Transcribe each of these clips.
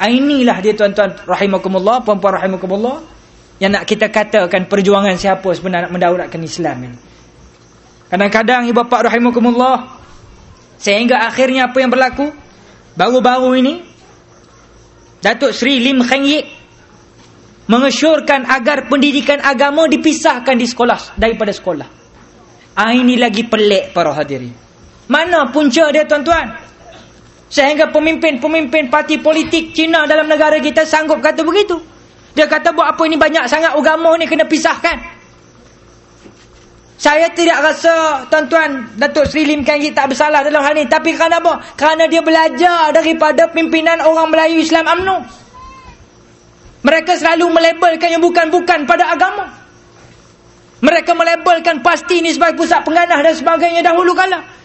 Ah, inilah dia tuan-tuan rahimakumullah, puan-puan rahimakumullah yang nak kita katakan perjuangan siapa sebenarnya nak mendaulatkan Islam ini. Kadang-kadang ibu bapa rahimakumullah sehingga akhirnya apa yang berlaku baru-baru ini Datuk Seri Lim Kheng Yik mengesyorkan agar pendidikan agama dipisahkan di sekolah daripada sekolah. Ah ini lagi pelik para hadirin. Mana punca dia tuan-tuan? Sehingga pemimpin-pemimpin parti politik Cina dalam negara kita sanggup kata begitu. Dia kata buat apa ini banyak sangat agama ni kena pisahkan. Saya tidak rasa tuan-tuan Datuk Seri Lim Kang tak bersalah dalam hal ini. Tapi kerana apa? Kerana dia belajar daripada pimpinan orang Melayu Islam UMNO. Mereka selalu melabelkan yang bukan-bukan pada agama. Mereka melabelkan pasti ini sebagai pusat pengganah dan sebagainya dahulu kala.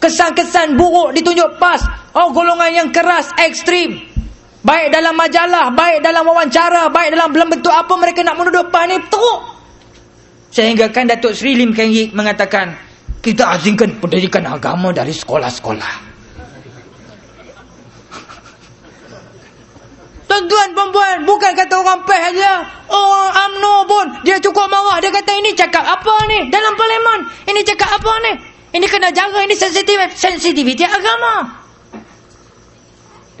Kesan-kesan buruk ditunjuk PAS. Oh golongan yang keras, ekstrim. Baik dalam majalah, baik dalam wawancara, baik dalam dalam bentuk apa mereka nak menuduh PAS ni teruk. Sehingga kan Datuk Seri Lim Keng Yik mengatakan, kita azingkan pendidikan agama dari sekolah-sekolah. Tuan-tuan, perempuan, bukan kata orang PEH saja. Orang UMNO pun, dia cukup marah. Dia kata, ini cakap apa ni? Dalam parlimen, ini cakap apa ni? Ini kena jaga, ini sensitif. Sensitiviti agama.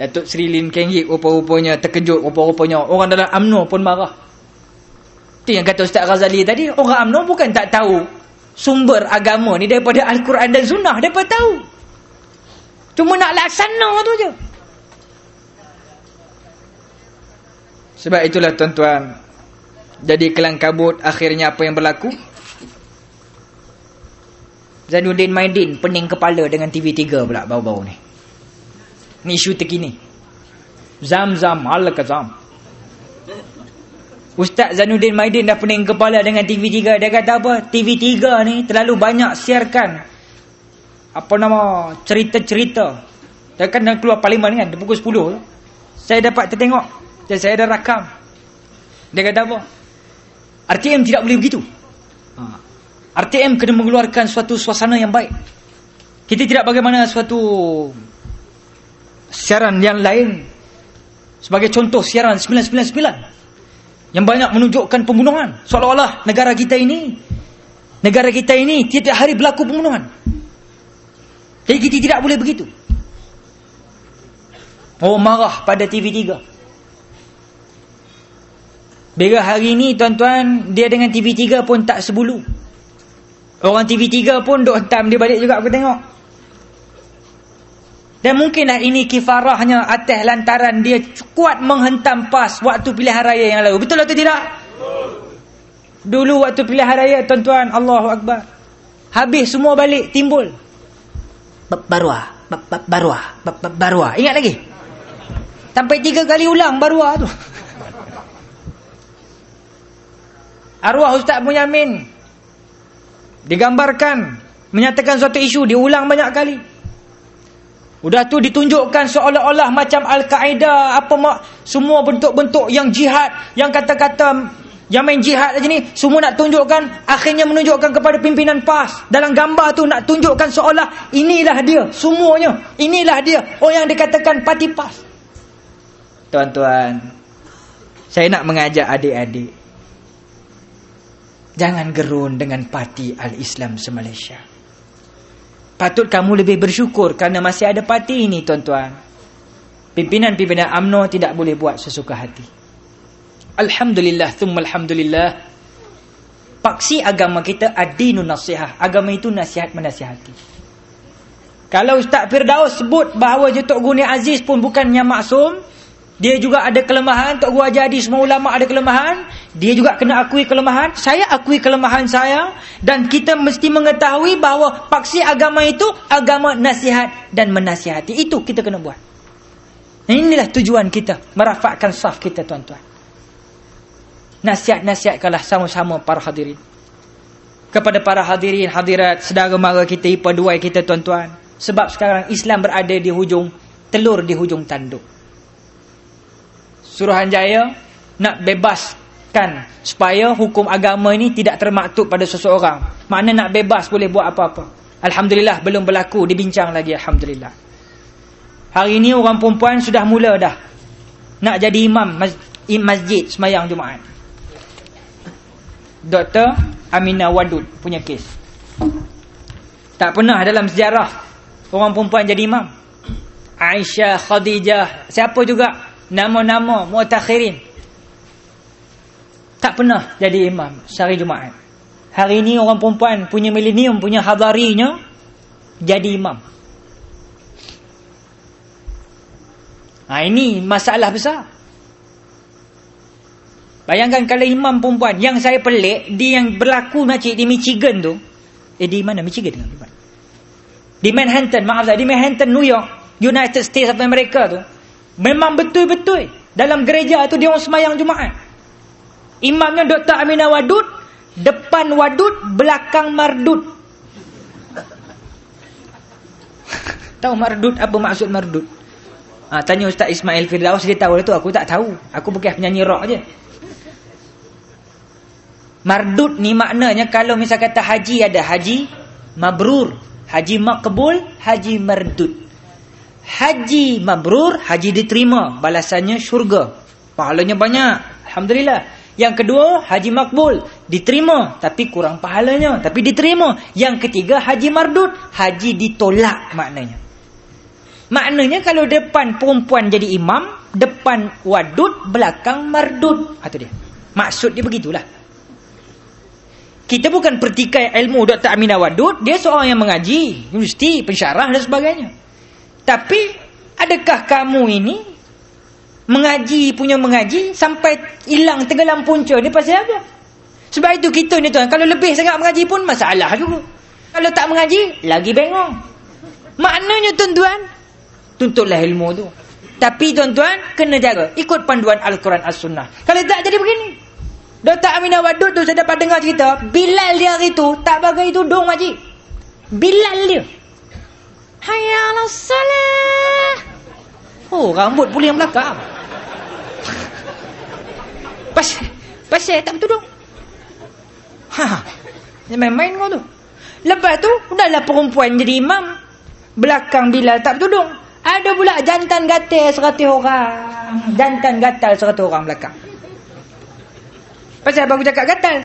Datuk Seri Lim Keng Yik rupa-rupanya terkejut rupa-rupanya orang dalam UMNO pun marah. Itu yang kata Ustaz Ghazali tadi, orang UMNO bukan tak tahu sumber agama ni daripada Al-Quran dan Sunnah, depa tahu. Cuma nak laksana tu je. Sebab itulah tuan-tuan, jadi kelang kabut akhirnya apa yang berlaku? Zainuddin Maidin pening kepala dengan TV3 pula bau-bau ni. Ni isu terkini. Zam-zam al-kazam. Ustaz Zanuddin Maidin dah pening kepala dengan TV3. Dia kata apa? TV3 ni terlalu banyak siarkan. Apa nama? Cerita-cerita. Dia kan dah keluar parlimen kan? Dia pukul 10. Saya dapat tertengok. Dan saya dah rakam. Dia kata apa? RTM tidak boleh begitu. Ha. RTM kena mengeluarkan suatu suasana yang baik. Kita tidak bagaimana suatu siaran yang lain sebagai contoh siaran 999 yang banyak menunjukkan pembunuhan. Seolah-olah negara kita ini negara kita ini tiap hari berlaku pembunuhan. Jadi kita tidak boleh begitu. Oh marah pada TV3 bila hari ini tuan-tuan dia dengan TV3 pun tak sebulu orang TV3 pun duk hentam dia balik juga aku tengok dan mungkinlah ini kifarahnya atas lantaran dia kuat menghentam PAS waktu pilihan raya yang lalu. Betul atau tidak? Dulu waktu pilihan raya tuan-tuan, Allahu Akbar. Habis semua balik timbul. Baruah, baruah, baruah. Ingat lagi? Sampai tiga kali ulang baruah tu. Arwah Ustaz Munyamin digambarkan menyatakan suatu isu diulang banyak kali. Udah tu ditunjukkan seolah-olah macam Al-Qaeda apa mak semua bentuk-bentuk yang jihad, yang kata-kata yang main jihad aja ni semua nak tunjukkan akhirnya menunjukkan kepada pimpinan PAS. Dalam gambar tu nak tunjukkan seolah inilah dia semuanya. Inilah dia orang yang dikatakan parti PAS. Tuan-tuan saya nak mengajak adik-adik jangan gerun dengan parti Al-Islam se-Malaysia Patut kamu lebih bersyukur kerana masih ada parti ini tuan-tuan. Pimpinan-pimpinan AMNO tidak boleh buat sesuka hati. Alhamdulillah, thumma alhamdulillah. Paksi agama kita adinun nasihah. Agama itu nasihat menasihati. Kalau Ustaz Firdaus sebut bahawa Jutuk Guni Aziz pun bukan yang maksum, dia juga ada kelemahan, Tok Guru Haji semua ulama ada kelemahan, dia juga kena akui kelemahan, saya akui kelemahan saya dan kita mesti mengetahui bahawa paksi agama itu agama nasihat dan menasihati. Itu kita kena buat. Inilah tujuan kita, merafakkan saf kita tuan-tuan. Nasihat-nasihatkanlah sama-sama para hadirin. Kepada para hadirin, hadirat, sedara mara kita, ipa duai kita tuan-tuan. Sebab sekarang Islam berada di hujung, telur di hujung tanduk. Suruhanjaya nak bebaskan supaya hukum agama ini tidak termaktub pada seseorang. Mana nak bebas boleh buat apa-apa. Alhamdulillah belum berlaku dibincang lagi alhamdulillah. Hari ini orang perempuan sudah mula dah nak jadi imam masjid semayang Jumaat. Dr. Amina Wadud punya kes. Tak pernah dalam sejarah orang perempuan jadi imam. Aisyah, Khadijah, siapa juga nama-nama mutakhirin. Tak pernah jadi imam sehari Jumaat. Hari ini orang perempuan punya milenium, punya hadarinya jadi imam. Ha, ini masalah besar. Bayangkan kalau imam perempuan yang saya pelik, dia yang berlaku macam di Michigan tu. Eh di mana Michigan? Di Manhattan, maaf saya, di Manhattan, New York, United States of America tu. Memang betul-betul dalam gereja tu dia orang semayang Jumaat. Imamnya Dr. Aminah Wadud, depan Wadud, belakang Mardud. Tahu Mardud apa maksud Mardud? Ha, tanya Ustaz Ismail Firdaus dia tahu tu aku tak tahu. Aku bukan penyanyi rock je. Mardud ni maknanya kalau misal kata haji ada haji mabrur, haji makbul, haji mardud. Haji mabrur, haji diterima, balasannya syurga. Pahalanya banyak. Alhamdulillah. Yang kedua, haji makbul, diterima tapi kurang pahalanya, tapi diterima. Yang ketiga, haji mardud, haji ditolak maknanya. Maknanya kalau depan perempuan jadi imam, depan wadud, belakang mardud. Itu dia. Maksud dia begitulah. Kita bukan pertikai ilmu Dr. Aminah Wadud, dia seorang yang mengaji, universiti, pensyarah dan sebagainya. Tapi adakah kamu ini mengaji punya mengaji sampai hilang tenggelam punca ni pasal apa? Sebab itu kita ni tuan, kalau lebih sangat mengaji pun masalah juga. Kalau tak mengaji, lagi bengong. Maknanya tuan-tuan, tuntutlah ilmu tu. Tapi tuan-tuan, kena jaga. Ikut panduan Al-Quran As-Sunnah. Kalau tak jadi begini. Dr. Aminah Wadud tu saya dapat dengar cerita. Bilal dia hari tu tak bagai tudung makcik. Bilal dia. Hayal salah. Oh, rambut pula yang belakang. Pasal, pasal tak bertudung. Ha, main-main kau tu. Lepas tu, udahlah perempuan jadi imam. Belakang Bilal tak bertudung. Ada pula jantan gatal seratus orang. Jantan gatal seratus orang belakang. Pasal aku cakap gatal?